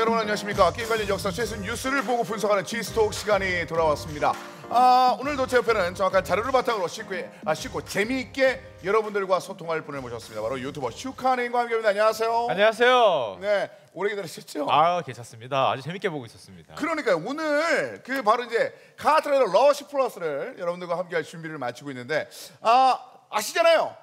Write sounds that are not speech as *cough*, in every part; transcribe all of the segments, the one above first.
여러분 안녕하십니까 게임 관련 역사 최신 뉴스를 보고 분석하는 G스톡 시간이 돌아왔습니다 아, 오늘도 제 옆에는 정확한 자료를 바탕으로 쉽고, 아, 쉽고 재미있게 여러분들과 소통할 분을 모셨습니다 바로 유튜버 슈카님과 함께합니다 안녕하세요 안녕하세요. 네 오래 기다리셨죠? 아 괜찮습니다. 아주 재밌게 보고 있었습니다. 그러니까요 오늘 그 바로 이제 카트라이더 러시 플러스를 여러분들과 함께할 준비를 마치고 있는데 아 아시잖아요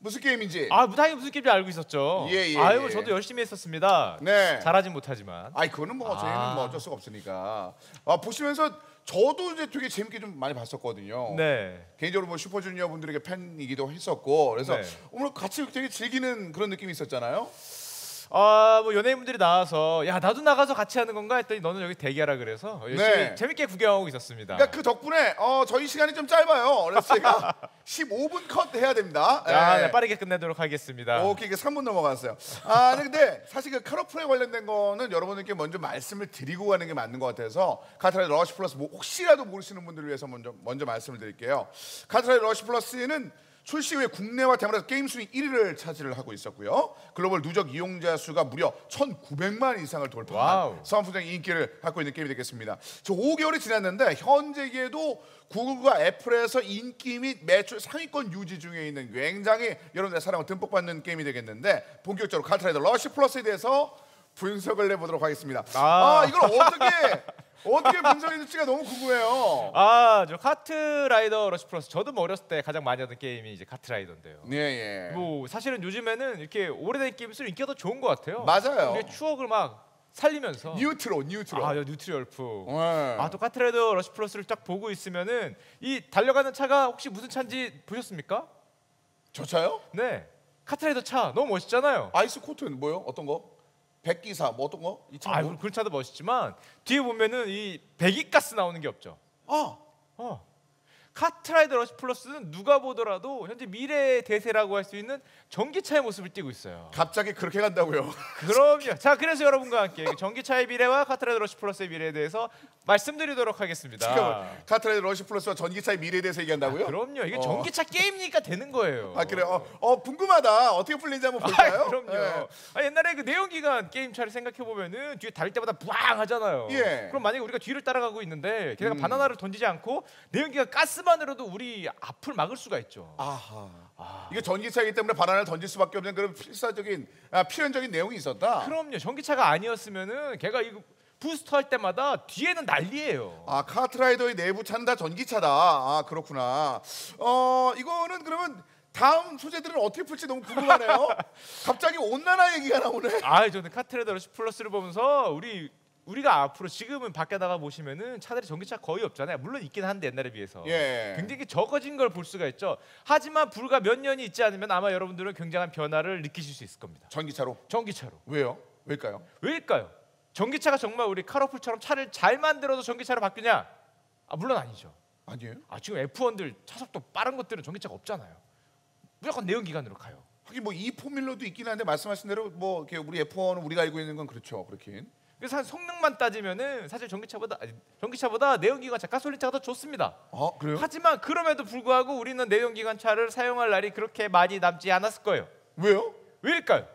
무슨 게임인지 아 무당이 무슨 게임인지 알고 있었죠. 예, 예, 아유 예. 저도 열심히 했었습니다. 네 잘하진 못하지만. 아이 그거는 뭐 저희는 아. 뭐 어쩔 수가 없으니까 아 보시면서 저도 이제 되게 재밌게 좀 많이 봤었거든요. 네. 개인적으로 뭐 슈퍼주니어 분들에게 팬이기도 했었고 그래서 네. 오늘 같이 되게 즐기는 그런 느낌이 있었잖아요. 아뭐 연예인분들이 나와서 야 나도 나가서 같이 하는 건가 했더니 너는 여기 대기하라 그래서 열심히 네. 재밌게 구경하고 있었습니다. 그러니까 그 덕분에 어, 저희 시간이 좀 짧아요. 그래서 제가 *laughs* 15분 컷 해야 됩니다. 아, 예. 네, 빠르게 끝내도록 하겠습니다. 오케이, 3분 넘어갔어요. 아, 네, 근데 사실 그 카로플에 관련된 거는 여러분들께 먼저 말씀을 드리고 가는 게 맞는 것 같아서 카트라이더 러시 플러스 뭐 혹시라도 모르시는 분들을 위해서 먼저 먼저 말씀을 드릴게요. 카트라이더 러시 플러스는 출시 후에 국내와 대만에서 게임 순위 1위를 차지를 하고 있었고요. 글로벌 누적 이용자 수가 무려 1,900만 이상을 돌파한. 선풍적인 인기를 갖고 있는 게임이 되겠습니다. 저 5개월이 지났는데 현재까지도 구글과 애플에서 인기 및 매출 상위권 유지 중에 있는 굉장히 여러분들의 사랑을 듬뿍 받는 게임이 되겠는데 본격적으로 카트라이더 러시 플러스에 대해서 분석을 해보도록 하겠습니다. 아, 아. 이걸 어떻게 어떻게 분석해 줄지가 너무 궁금해요. 아, 저 카트라이더 러시 플러스 저도 뭐 어렸을 때 가장 많이 하던 게임이 이제 카트라이더인데요. 네, 예. 뭐 사실은 요즘에는 이렇게 오래된 게임일수록 인기가 더 좋은 것 같아요. 맞아요. 우리의 추억을 막 살리면서 뉴트로, 뉴트로. 아, 저 뉴트로. 네. 아, 또 카트라이더 러시 플러스를 딱 보고 있으면은 이 달려가는 차가 혹시 무슨 차인지 보셨습니까? 저 차요? 네. 카트라이더 차 너무 멋있잖아요. 아이스 코트는 뭐요? 어떤 거? 백기사 뭐 어떤 거? 이 차. 아, 뭐? 그런 차도 멋있지만 뒤에 보면은 이 배기가스 나오는 게 없죠. 아, 어. 카트라이더 러시 플러스는 누가 보더라도 현재 미래의 대세라고 할 수 있는 전기차의 모습을 띠고 있어요. 갑자기 그렇게 간다고요? *laughs* 그럼요. 자, 그래서 여러분과 함께 전기차의 미래와 카트라이더 러시 플러스의 미래에 대해서 말씀드리도록 하겠습니다. 잠깐만. 카트라이더 러시 플러스와 전기차의 미래에 대해서 얘기한다고요? 아, 그럼요. 이게 어. 전기차 게임이니까 되는 거예요. 아 그래요? 어, 어, 궁금하다. 어떻게 풀리는지 한번 볼까요? 아, 그럼요. 예. 아, 옛날에 그 내연기관 게임차를 생각해 보면은 뒤에 달릴 때마다 부앙 하잖아요. 예. 그럼 만약에 우리가 뒤를 따라가고 있는데 걔네가 음. 바나나를 던지지 않고 내연기관 가스 만으로도 우리 앞을 막을 수가 있죠. 아하. 아. 이게 전기차이기 때문에 바나나를 던질 수밖에 없는 그런 필사적인 아, 필연적인 내용이 있었다. 그럼요. 전기차가 아니었으면은 걔가 이거 부스터 할 때마다 뒤에는 난리예요. 아 카트라이더의 내부 차는 다 전기차다. 아 그렇구나. 어 이거는 그러면 다음 소재들은 어떻게 풀지 너무 궁금하네요. *laughs* 갑자기 온난화 얘기가 나오네. 아, 저는 카트레더 러시 플러스를 보면서 우리 우리가 앞으로 지금은 밖에 나가 보시면은 차들이 전기차 거의 없잖아요. 물론 있긴 한데 옛날에 비해서 예. 굉장히 적어진 걸 볼 수가 있죠. 하지만 불과 몇 년이 있지 않으면 아마 여러분들은 굉장한 변화를 느끼실 수 있을 겁니다. 전기차로 전기차로 왜요? 왜일까요? 왜일까요? 전기차가 정말 우리 카로플처럼 차를 잘 만들어서 전기차로 바뀌냐? 아 물론 아니죠. 아니에요? 아 지금 F1들 차속도 빠른 것들은 전기차가 없잖아요. 무조건 내연기관으로 가요. 하긴 뭐 이 포뮬러도 있긴 한데 말씀하신 대로 뭐 이렇게 우리 F1은 우리가 알고 있는 건 그렇죠. 그렇긴. 그래서 한 성능만 따지면은 사실 전기차보다 아니, 전기차보다 내연기관 차 가솔린차가 더 좋습니다. 아 그래요? 하지만 그럼에도 불구하고 우리는 내연기관 차를 사용할 날이 그렇게 많이 남지 않았을 거예요. 왜요? 왜일까요?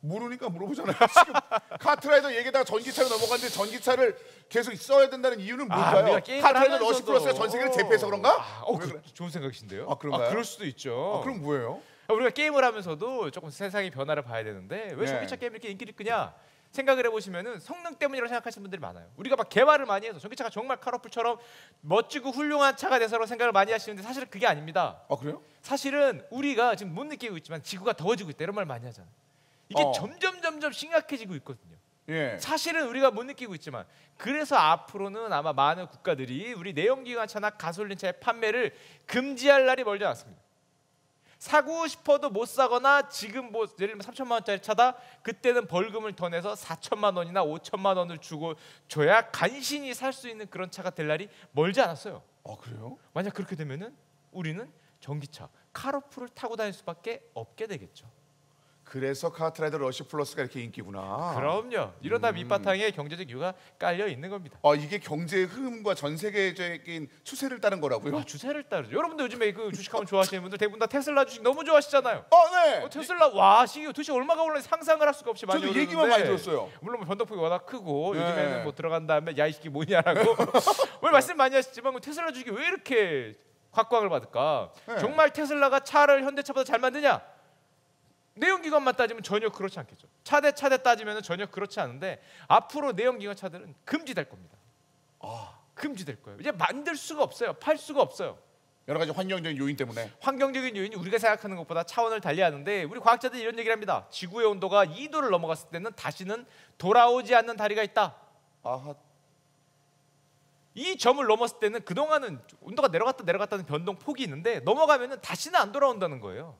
모르니까 물어보잖아요. *laughs* 지금 카트라이더 얘기다가 전기차로 넘어갔는데 전기차를 계속 써야 된다는 이유는 아, 뭘까요? 우리가 게임을 카트라이더 러시 하면서도- 플러스가 전 세계를 제패해서 그런가? 아, 어, 왜 그, 그래? 좋은 생각이신데요. 아, 그런가요? 그럴 수도 있죠. 아, 그럼 뭐예요? 우리가 게임을 하면서도 조금 세상의 변화를 봐야 되는데 왜 네. 전기차 게임이 이렇게 인기를 끄냐? 생각을 해보시면은 성능 때문이라고 생각하시는 분들이 많아요. 우리가 막 개발을 많이 해서 전기차가 정말 카로플처럼 멋지고 훌륭한 차가 돼서라고 생각을 많이 하시는데 사실은 그게 아닙니다. 아 그래요? 사실은 우리가 지금 못 느끼고 있지만 지구가 더워지고 있다 이런 말 많이 하잖아요. 이게 어. 점점 점점 심각해지고 있거든요. 예. 사실은 우리가 못 느끼고 있지만 그래서 앞으로는 아마 많은 국가들이 우리 내연기관차나 가솔린차의 판매를 금지할 날이 멀지 않습니다. 사고 싶어도 못 사거나 지금 뭐 예를 들면 3천만 원짜리 차다 그때는 벌금을 더 내서 4천만 원이나 5천만 원을 주고 줘야 간신히 살 수 있는 그런 차가 될 날이 멀지 않았어요. 아 그래요? 만약 그렇게 되면은 우리는 전기차 카로플을 타고 다닐 수밖에 없게 되겠죠. 그래서 카트라이더 러시 플러스가 이렇게 인기구나. 그럼요. 이런 다 음. 밑바탕에 경제적 이유가 깔려 있는 겁니다. 아 이게 경제의 흐름과 전 세계적인 추세를 따른 거라고요? 아, 주세를 따르죠. 여러분들 요즘에 그 주식하면 좋아하시는 분들 대부분 다 테슬라 주식 너무 좋아하시잖아요. 어, 네. 어, 테슬라 와 시기 도대체 얼마가 올라 상상을 할 수가 없이 많이 저도 오르는데 얘기만 많이 들었어요. 물론 뭐 변동폭이 워낙 크고 네. 요즘에는 뭐 들어간 다음에 야이 새끼 뭐냐라고 *laughs* 오늘 말씀 많이 하셨지만 그 테슬라 주식이 왜 이렇게 각광을 받을까? 네. 정말 테슬라가 차를 현대차보다 잘 만드냐? 내연기관만 따지면 전혀 그렇지 않겠죠. 차대 차대 따지면 전혀 그렇지 않은데 앞으로 내연기관 차들은 금지될 겁니다. 아, 금지될 거예요. 이제 만들 수가 없어요. 팔 수가 없어요. 여러 가지 환경적인 요인 때문에. 환경적인 요인이 우리가 생각하는 것보다 차원을 달리하는데 우리 과학자들이 이런 얘기를 합니다. 지구의 온도가 2도를 넘어갔을 때는 다시는 돌아오지 않는 다리가 있다. 아하. 이 점을 넘었을 때는 그동안은 온도가 내려갔다 내려갔다는 변동 폭이 있는데 넘어가면은 다시는 안 돌아온다는 거예요.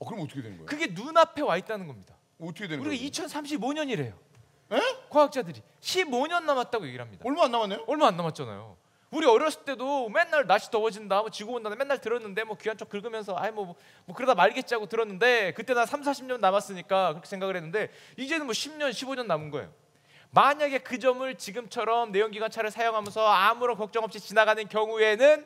어, 그럼 어떻게 되는 거예요? 그게 눈앞에 와 있다는 겁니다. 어떻게 되는 우리가 거예요? 2035년이래요. 에? 과학자들이 15년 남았다고 얘기를 합니다. 얼마 안 남았네요? 얼마 안 남았잖아요. 우리 어렸을 때도 맨날 날씨 더워진다, 뭐 지구 온다는 맨날 들었는데 뭐 귀한 쪽 긁으면서 아이 뭐, 뭐 그러다 말겠지 하고 들었는데 그때 나 3, 40년 남았으니까 그렇게 생각을 했는데 이제는 뭐 10년, 15년 남은 거예요. 만약에 그 점을 지금처럼 내연기관 차를 사용하면서 아무런 걱정 없이 지나가는 경우에는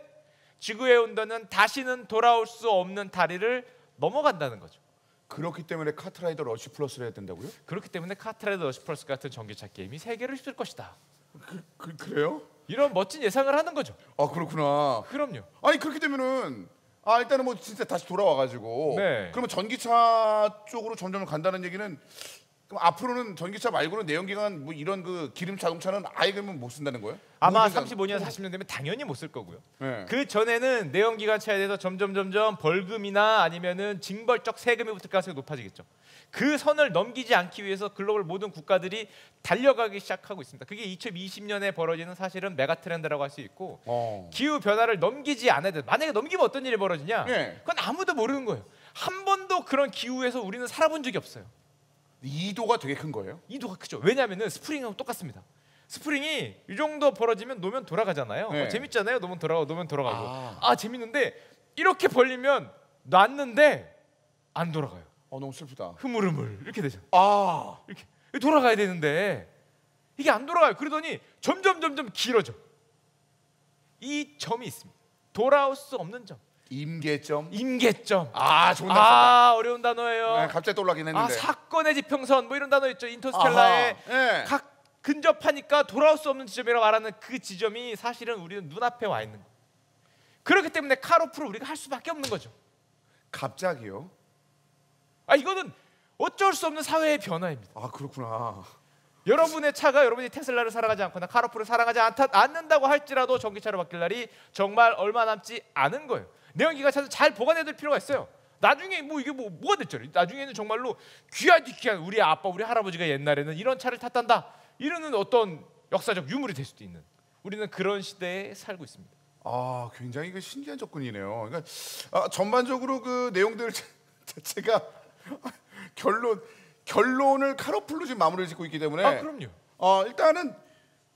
지구의 온도는 다시는 돌아올 수 없는 다리를 넘어간다는 거죠. 그렇기 때문에 카트라이더 러시 플러스를 해야 된다고요? 그렇기 때문에 카트라이더 러시 플러스 같은 전기차 게임이 세계를 휩쓸 것이다. 그, 그 래요? 이런 멋진 예상을 하는 거죠. 아 그렇구나. 그럼요. 아니 그렇게 되면은 아 일단은 뭐 진짜 다시 돌아와가지고 네. 그러면 전기차 쪽으로 점점 간다는 얘기는 그럼 앞으로는 전기차 말고는 내연기관 뭐 이런 그 기름 자동차는 아예 그러면 못 쓴다는 거예요? 아마 모든 35년, 40년 되면 당연히 못 쓸 거고요. 네. 그 전에는 내연기관 차에 대해서 점점 점점 벌금이나 아니면은 징벌적 세금이 붙을 가능성이 높아지겠죠. 그 선을 넘기지 않기 위해서 글로벌 모든 국가들이 달려가기 시작하고 있습니다. 그게 2020년에 벌어지는 사실은 메가 트렌드라고 할 수 있고 어. 기후 변화를 넘기지 않아야 돼. 만약에 넘기면 어떤 일이 벌어지냐? 네. 그건 아무도 모르는 거예요. 한 번도 그런 기후에서 우리는 살아본 적이 없어요. 이도가 되게 큰 거예요? 이도가 크죠. 왜냐하면은 스프링하고 똑같습니다. 스프링이 이 정도 벌어지면 놓으면 돌아가잖아요. 네. 어, 재밌잖아요. 놓으면 돌아가고 놓으면 돌아가고. 아. 아. 재밌는데 이렇게 벌리면 놨는데 안 돌아가요. 어 너무 슬프다. 흐물흐물 이렇게 되죠. 아 이렇게 돌아가야 되는데 이게 안 돌아가요. 그러더니 점점 점점 길어져. 이 점이 있습니다. 돌아올 수 없는 점. 임계점. 임계점. 아 좋은 단어. 아 어려운 단어예요. 네, 갑자기 떠올라긴 아 했는데. 사건의 지평선 뭐 이런 단어 있죠. 인터스텔라의 네. 각 근접하니까 돌아올 수 없는 지점이라고 말하는 그 지점이 사실은 우리는 눈앞에 와 있는 거예요. 그렇기 때문에 카로프를 우리가 할 수밖에 없는 거죠. 갑자기요? 아 이거는 어쩔 수 없는 사회의 변화입니다. 아 그렇구나. 여러분의 차가 여러분이 테슬라를 사랑하지 않거나 카로프를 사랑하지 않다, 않는다고 할지라도 전기차로 바뀔 날이 정말 얼마 남지 않은 거예요. 내연기관차도 잘 보관해둘 필요가 있어요. 나중에 뭐 이게 뭐 뭐가 됐죠? 나중에는 정말로 귀하디 귀한 우리 아빠, 우리 할아버지가 옛날에는 이런 차를 탔단다. 이러는 어떤 역사적 유물이 될 수도 있는. 우리는 그런 시대에 살고 있습니다. 아 굉장히 그 신기한 접근이네요. 그러니까 아, 전반적으로 그 내용들 *laughs* 자체가 결론 결론을 카러플로 지금 마무리를 짓고 있기 때문에 아 그럼요. 어, 일단은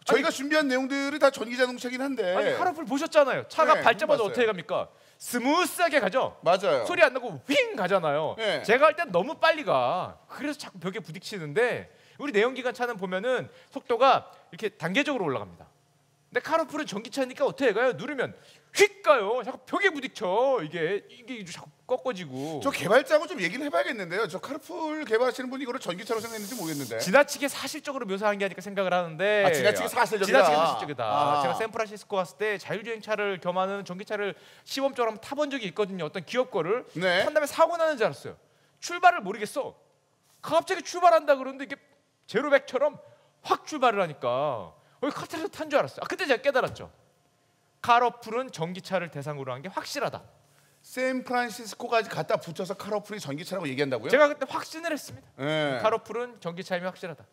저희가 준비한 내용들이 다 전기 자동차긴 한데 아니 카러플 보셨잖아요. 차가 네, 밟자마자. 어떻게 갑니까? 스무스하게 가죠. 맞아요. 소리 안 나고 윙 가잖아요. 네. 제가 할 땐 너무 빨리 가. 그래서 자꾸 벽에 부딪히는데 우리 내연기관 차는 보면은 속도가 이렇게 단계적으로 올라갑니다. 근데 카러플은 전기차니까 어떻게 가요? 누르면 휙 가요. 자꾸 벽에 부딪혀. 이게 이게 자꾸 꺾어지고. 저 개발자하고 좀 얘기를 해봐야겠는데요. 저 카러플 개발하시는 분이 이거를 전기차로 생각했는지 모르겠는데. 지나치게 사실적으로 묘사한 게 아닐까 생각을 하는데 아, 지나치게 사실적이다. 지나치게 사실적이다. 아. 제가 샌프란시스코 갔을 때 자율주행차를 겸하는 전기차를 시범적으로 한번 타본 적이 있거든요. 어떤 기업 거를 네. 탄 다음에 사고 나는 줄 알았어요. 출발을 모르겠어. 갑자기 출발한다 그러는데 이게 제로백처럼 확 출발을 하니까 어, 카트에서 탄줄 알았어요. 아, 그때 제가 깨달았죠. 카로풀은 전기차를 대상으로 한 게 확실하다. 샌프란시스코까지 갖다 붙여서 카로플이 전기차라고 얘기한다고요? 제가 그때 확신을 했습니다. 네. 카로풀은 전기차임이 확실하다.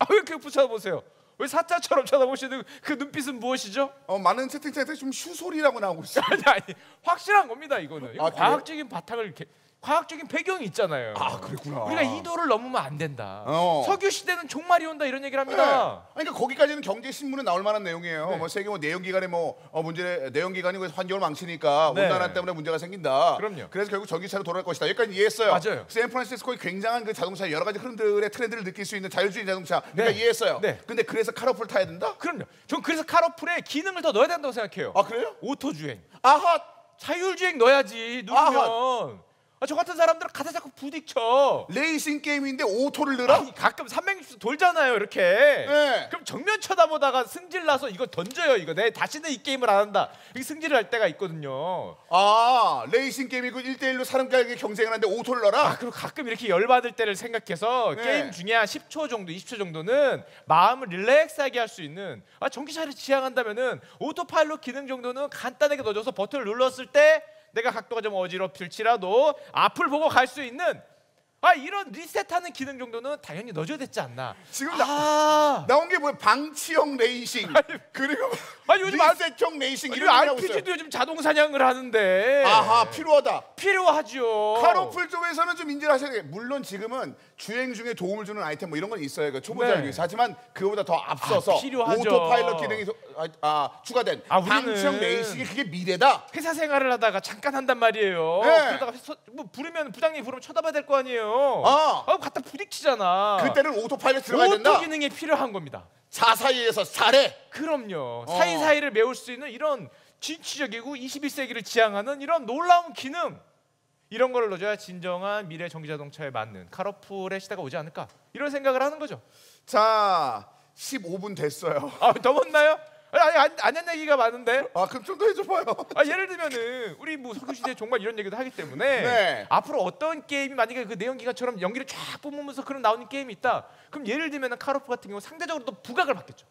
아, 왜 이렇게 붙여보세요? 왜 사자처럼 쳐다보시는 그 눈빛은 무엇이죠? 어, 많은 채팅창에 좀 슈소리라고 나오고 있어요. *laughs* 아니 아니 확실한 겁니다 이거는. 이거 아? 과학적인 바탕을 이렇게 과학적인 배경이 있잖아요. 아, 그랬구나. 우리가 이 도를 넘으면 안 된다. 어. 석유 시대는 종말이 온다 이런 얘기를 네. 합니다. 아니, 그러니까 거기까지는 경제 신문에 나올 만한 내용이에요. 네. 뭐 세계 뭐 내연 기관에 뭐 어, 문제 내연 기관이 환경을 망치니까 네. 온난화 때문에 문제가 생긴다. 그럼요. 그래서 결국 전기차로 돌아갈 것이다. 여기까지 이해했어요. 맞아요. 샌프란시스코의 굉장한 그 자동차 여러 가지 흐름들의 트렌드를 느낄 수 있는 자율주행 자동차. 그러니까 네. 이해했어요. 네. 근데 그래서 카로풀 타야 된다? 그럼요. 전 그래서 카로풀에 기능을 더 넣어야 된다고 생각해요. 아 그래요? 오토 주행, 아하. 자율주행 넣어야지 누르면. 아, 저 같은 사람들은 가다 자꾸 부딪혀. 레이싱 게임인데 오토를 넣어? 아니, 가끔 360도 돌잖아요, 이렇게. 네. 그럼 정면 쳐다보다가 승질 나서 이거 던져요, 이거. 내 다시는 이 게임을 안 한다. 이 승질을 할 때가 있거든요. 아 레이싱 게임이고 1대1로 사람끼리 경쟁을 하는데 오토를 넣어라? 아, 그리고 가끔 이렇게 열받을 때를 생각해서 네. 게임 중에 한 10초 정도, 20초 정도는 마음을 relax하게 할 수 있는 아, 전기차를 지향한다면은 오토파일럿 기능 정도는 간단하게 넣어줘서 버튼을 눌렀을 때 내가 각도가 좀 어지럽힐지라도 앞을 보고 갈 수 있는 아 이런 리셋하는 기능 정도는 당연히 넣어줘야 됐지 않나. 지금 나- 아, 나온 게 뭐야? 방치형 레이싱 그리고 아니, 요즘 알- 리셋형 레이싱 이런. RPG도 요즘 자동 사냥을 하는데 아하 필요하다. 필요하죠. 카러플 쪽에서는 좀 인지를 하셔야 돼요. 물론 지금은 주행 중에 도움을 주는 아이템 뭐 이런 건 있어요. 그 초보자를 네. 위해서. 하지만 그거보다 더 앞서서 아, 필요하죠. 오토 파일럿 기능이 소- 아, 아, 추가된 아, 우리는 방치형 레이싱이 그게 미래다. 회사 생활을 하다가 잠깐 한단 말이에요. 네. 그러다가 서- 뭐 부르면 부장님 부르면 쳐다봐야 될 거 아니에요. 아. 아, 갖다 부딪히잖아. 그때는 오토 파일럿 들어가야 오토 된다. 기능이 필요한 겁니다. 자사이에서 살해. 그럼요. 어. 사이사이를 메울 수 있는 이런 진취적이고 21세기를 지향하는 이런 놀라운 기능 이런 거를 넣어줘야 진정한 미래 전기 자동차에 맞는 카러플의 시대가 오지 않을까 이런 생각을 하는 거죠. 자 15분 됐어요. 아, 더 못나요? 아니 안, 안한 얘기가 많은데. 아 그럼 좀 더 해줘봐요. 아, 예를 들면은 우리 뭐 석유 시대 정말 이런 얘기도 하기 때문에 네. 앞으로 어떤 게임이 만약에 그 내연기관처럼 연기를 쫙 뿜으면서 그런 나오는 게임이 있다. 그럼 예를 들면은 카로프 같은 경우 상대적으로 또 부각을 받겠죠.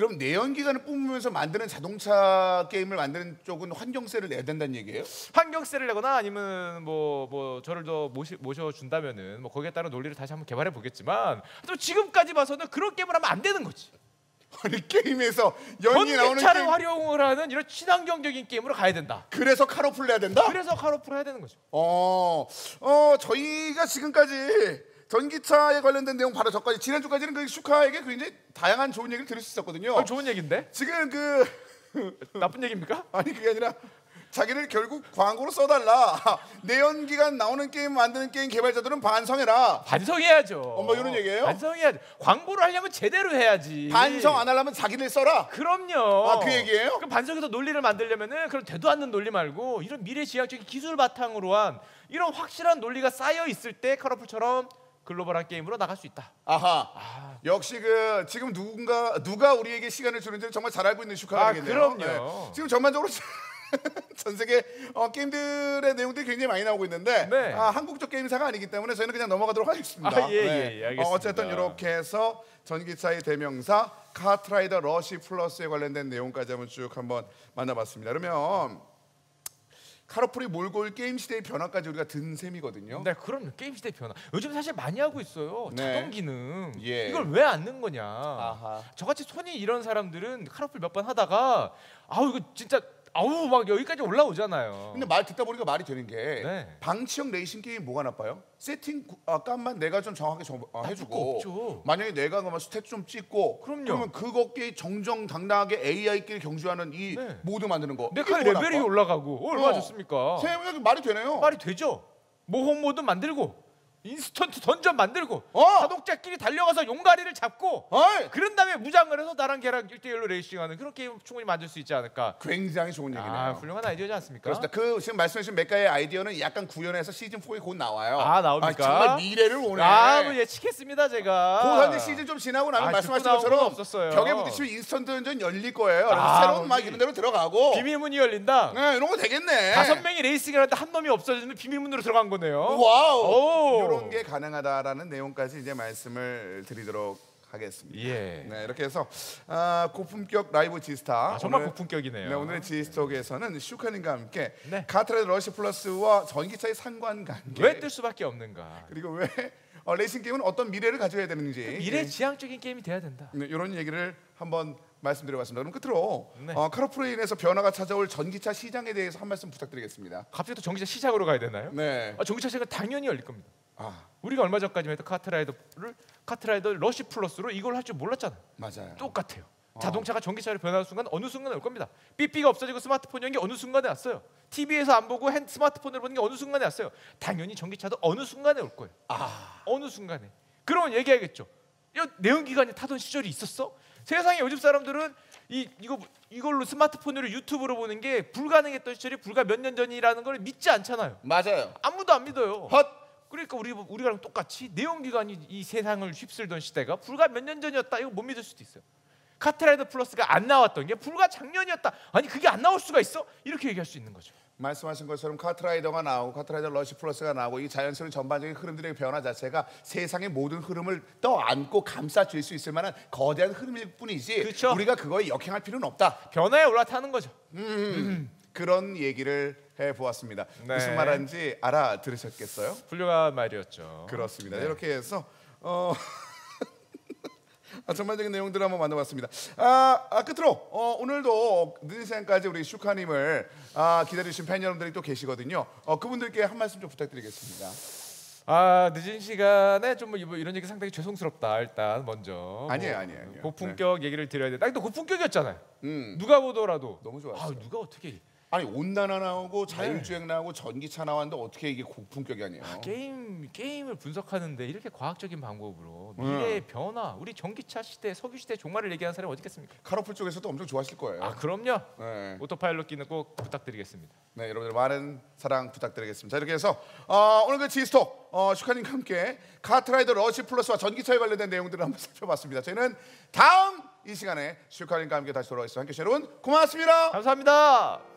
그럼 내연기관을 뿜으면서 만드는 자동차 게임을 만드는 쪽은 환경세를 내야 된다는 얘기예요? 환경세를 내거나 아니면 뭐뭐 저를 더 모셔 준다면은 뭐 거기에 따른 논리를 다시 한번 개발해 보겠지만 또 지금까지 봐서는 그런 게임을 하면 안 되는 거지. *laughs* 아니 게임에서 연기 나오는 게임 활용을 하는 이런 친환경적인 게임으로 가야 된다. 그래서 카러플 해야 된다? 그래서 카러플을 해야 되는 거죠. 어, 어 저희가 지금까지 전기차에 관련된 내용 바로 저까지 지난주까지는 그 슈카에게 굉장히 다양한 좋은 얘기를 들을 수 있었거든요. 아, 좋은 얘기인데 지금 그 *laughs* 나쁜 얘기입니까? 아니 그게 아니라 자기를 결국 광고로 써달라. *laughs* 내연기관 나오는 게임 만드는 게임 개발자들은 반성해라. 반성해야죠. 뭐 이런 얘기예요? 반성해야죠. 광고를 하려면 제대로 해야지. 반성 안 하려면 자기를 써라. 그럼요. 아, 그 얘기예요? 그 반성해서 논리를 만들려면은 그런 되도 않는 논리 말고 이런 미래지향적인 기술 바탕으로 한 이런 확실한 논리가 쌓여 있을 때 카로플처럼 글로벌한 게임으로 나갈 수 있다. 아하. 역시 그 지금 누군가 누가 우리에게 시간을 주는지를 정말 잘 알고 있는 슈카가 아. 그럼요. 지금 전반적으로 *laughs* 전 세계 어, 게임들의 내용들이 굉장히 많이 나오고 있는데 네. 아, 한국적 게임사가 아니기 때문에 저희는 그냥 넘어가도록 하겠습니다. 아, 예, 예, 예, 알겠습니다. 어, 어쨌든 이렇게 해서 전기차의 대명사 카트라이더 러시 플러스에 관련된 내용까지 한번 쭉 한번 만나봤습니다. 그러면 카로풀이 몰고 올 게임 시대의 변화까지 우리가 든 셈이거든요. 네, 그럼요. 게임 시대 변화. 요즘 사실 많이 하고 있어요. 네. 자동 기능. 예. 이걸 왜 안 넣은 거냐? 아하. 저같이 손이 이런 사람들은 카로플 몇번 하다가 아우 이거 진짜 아우 막 여기까지 올라오잖아요. 근데 말 듣다 보니까 말이 되는 게 네. 방치형 레이싱 게임 뭐가 나빠요? 세팅 구- 아, 값만 내가 좀 정확하게 정, 어, 나쁠 거 해주고. 만약에 내가 그만 스탯 좀 찍고 그럼요. 그러면 그거끼리 정정당당하게 AI끼리 경주하는 이 네. 모드 만드는 거내 이게 칼 뭐가 레벨이 나빠? 올라가고 어, 얼마나 어. 좋습니까? 생각해보니까 말이 되네요. 말이 되죠. 모험 모드 만들고 인스턴트 던전 만들고 어. 자동차끼리 달려가서 용가리를 잡고 어이! 그런 다음에 무장을 해서 나랑 걔랑 1대1로 레이싱하는 그런 게임 충분히 만들 수 있지 않을까? 굉장히 좋은 얘기네요. 아 훌륭한 아이디어지 않습니까? 그렇습니다. 그 지금 말씀해주신 몇 가의 아이디어는 약간 구현해서 시즌 4에 곧 나와요. 아, 나옵니까? 정말 미래를 오네. 아, 뭐 예측했습니다 제가. 고사님 시즌 좀 지나고 나면 아, 말씀하신 것처럼. 벽에 부딪히면 인스턴트 던전 열릴 거예요. 그래서 아, 새로운 막 이런 데로 들어가고 비밀문이 열린다. 네, 이런 거 되겠네. 다섯 명이 레이싱을 하는데 한 놈이 없어지는 비밀문으로 들어간 거네요. 와우. 오. 이런 게 가능하다라는 내용까지 이제 말씀을 드리도록 하겠습니다. 예. 네, 이렇게 해서 아, 고품격 라이브 지스타 아, 정말 오늘- 고품격이네요. 네, 오늘의 지스톡에서는 슈카님과 함께 네. 카트라이더 러시 플러스와 전기차의 상관관계 왜 뜰 수밖에 없는가? 그리고 왜 어, 레이싱 게임은 어떤 미래를 가져야 되는지 미래 지향적인 게임이 돼야 된다. 네, 이런 얘기를 한번 말씀드려봤습니다. 그럼 끝으로 네. 어, 카러플로 인해서 변화가 찾아올 전기차 시장에 대해서 한 말씀 부탁드리겠습니다. 갑자기 또 전기차 시장으로 가야 되나요? 네. 아, 전기차 시장은 당연히 열릴 겁니다. 아 우리가 얼마 전까지만 해도 카트라이더를 카트라이더 러시 플러스로 이걸 할 줄 몰랐잖아. 맞아요. 똑같아요. 자동차가 전기차로 변하는 순간 어느 순간 올 겁니다. 삐삐가 없어지고 스마트폰 열린 게 어느 순간에 왔어요. TV에서 안 보고 핸 스마트폰으로 보는 게 어느 순간에 왔어요. 당연히 전기차도 어느 순간에 올 거예요. 아 어느 순간에. 그러면 얘기하겠죠. 야, 내연기관이 타던 시절이 있었어? 세상에 요즘 사람들은 이 이거 이걸로 스마트폰으로 유튜브로 보는 게 불가능했던 시절이 불과 몇 년 전이라는 걸 믿지 않잖아요. 맞아요. 아무도 안 믿어요. 헛. 그러니까 우리 우리랑 똑같이 내연기관이 이 세상을 휩쓸던 시대가 불과 몇 년 전이었다. 이거 못 믿을 수도 있어요. 카트라이더 플러스가 안 나왔던 게 불과 작년이었다. 아니 그게 안 나올 수가 있어? 이렇게 얘기할 수 있는 거죠. 말씀하신 것처럼 카트라이더가 나오고 카트라이더 러시 플러스가 나오고 이 자연스러운 전반적인 흐름들의 변화 자체가 세상의 모든 흐름을 떠안고 감싸줄 수 있을 만한 거대한 흐름일 뿐이지 그쵸. 우리가 그거에 역행할 필요는 없다. 변화에 올라타는 거죠. 그런 얘기를 해 보았습니다. 네. 무슨 말인지 알아들으셨겠어요? 훌륭한 말이었죠. 그렇습니다. 네. 이렇게 해서 어 *laughs* 아, 전반적인 내용들을 한번 만나봤습니다. 아, 아 끝으로 어, 오늘도 늦은 시간까지 우리 슈카님을 아, 기다리신 팬 여러분들이 또 계시거든요. 어, 그분들께 한 말씀 좀 부탁드리겠습니다. 아 늦은 시간에 좀 뭐 이런 얘기 상당히 죄송스럽다 일단 먼저 아니에요, 뭐 아니에요, 아니에요. 고품격 얘기를 드려야 돼. 나또 고품격이었잖아요. 음. 누가 보더라도 너무 좋았어요. 아 누가 어떻게 아니 온난화 나오고 자율주행 나오고 전기차 나왔는데 어떻게 이게 고품격이 아니에요? 게임 게임을 분석하는데 이렇게 과학적인 방법으로 미래의 변화, 우리 전기차 시대, 석유 시대 종말을 얘기하는 사람이 어디 있겠습니까? 카러플 쪽에서도 엄청 좋아하실 거예요. 아 그럼요. 네. 오토파일럿 기능 꼭 부탁드리겠습니다. 네, 여러분들 많은 사랑 부탁드리겠습니다. 자, 이렇게 해서 어, 오늘 그 지스톡 어, 슈카님과 함께 카트라이더 러시 플러스와 전기차에 관련된 내용들을 한번 *laughs* 살펴봤습니다. 저희는 다음 이 시간에 슈카님과 함께 다시 돌아오겠습니다. 함께 해주신 여러분 고맙습니다. 감사합니다.